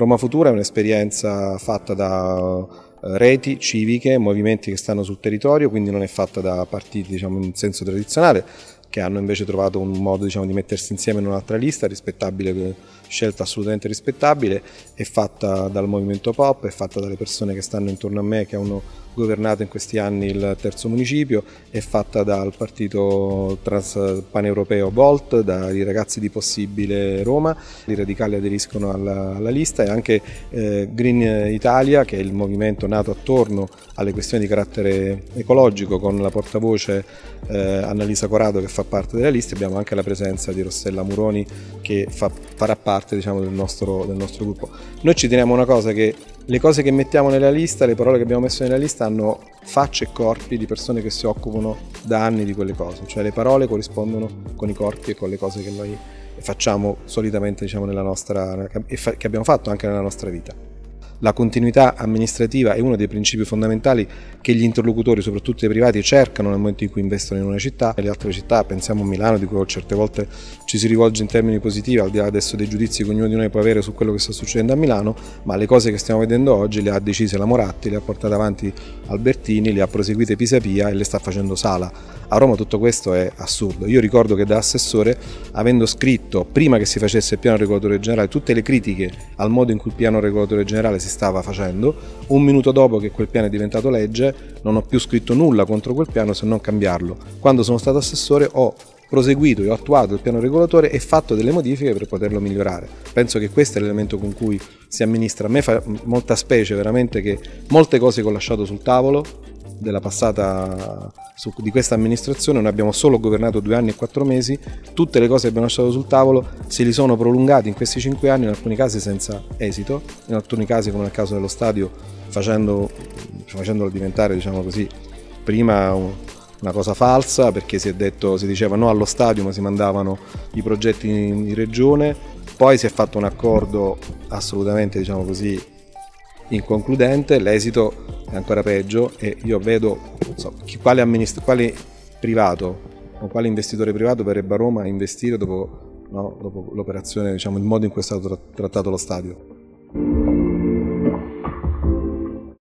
Roma Futura è un'esperienza fatta da eh, reti civiche, movimenti che stanno sul territorio, quindi non è fatta da partiti diciamo, in senso tradizionale, che hanno invece trovato un modo diciamo, di mettersi insieme in un'altra lista, rispettabile, scelta assolutamente rispettabile, è fatta dal movimento pop, è fatta dalle persone che stanno intorno a me, che hanno governato in questi anni il terzo municipio, è fatta dal partito trans paneuropeo Volt, dai ragazzi di Possibile Roma, i radicali aderiscono alla, alla lista e anche eh, Green Italia, che è il movimento nato attorno alle questioni di carattere ecologico con la portavoce eh, Annalisa Corado che fa parte della lista, abbiamo anche la presenza di Rossella Muroni che fa, farà parte diciamo, del, nostro, del nostro gruppo. Noi ci teniamo una cosa che le cose che mettiamo nella lista, le parole che abbiamo messo nella lista hanno facce e corpi di persone che si occupano da anni di quelle cose, cioè le parole corrispondono con i corpi e con le cose che noi facciamo solitamente diciamo, nella nostra, che abbiamo fatto anche nella nostra vita. La continuità amministrativa è uno dei principi fondamentali che gli interlocutori, soprattutto i privati, cercano nel momento in cui investono in una città. Le altre città, pensiamo a Milano, di cui certe volte ci si rivolge in termini positivi, al di là adesso dei giudizi che ognuno di noi può avere su quello che sta succedendo a Milano, ma le cose che stiamo vedendo oggi le ha decise la Moratti, le ha portate avanti Albertini, le ha proseguite Pisapia e le sta facendo Sala. A Roma tutto questo è assurdo. Io ricordo che da assessore, avendo scritto prima che si facesse il piano regolatore generale tutte le critiche al modo in cui il piano regolatore generale si stava facendo. Un minuto dopo che quel piano è diventato legge non ho più scritto nulla contro quel piano se non cambiarlo. Quando sono stato assessore ho proseguito e ho attuato il piano regolatore e fatto delle modifiche per poterlo migliorare. Penso che questo è l'elemento con cui si amministra. A me fa molta specie veramente che molte cose che ho lasciato sul tavolo della passata su, di questa amministrazione, noi abbiamo solo governato due anni e quattro mesi, tutte le cose che abbiamo lasciato sul tavolo se li sono prolungati in questi cinque anni, in alcuni casi senza esito, in alcuni casi come nel caso dello stadio facendo, facendolo diventare diciamo così, prima un, una cosa falsa perché si, detto, si, diceva no allo stadio ma si mandavano i progetti in, in regione, poi si è fatto un accordo assolutamente diciamo così inconcludente, l'esito è ancora peggio e io vedo so, quale, amminist- quale privato o quale investitore privato verrebbe a Roma a investire dopo, no, dopo l'operazione, diciamo, il modo in cui è stato trattato lo stadio.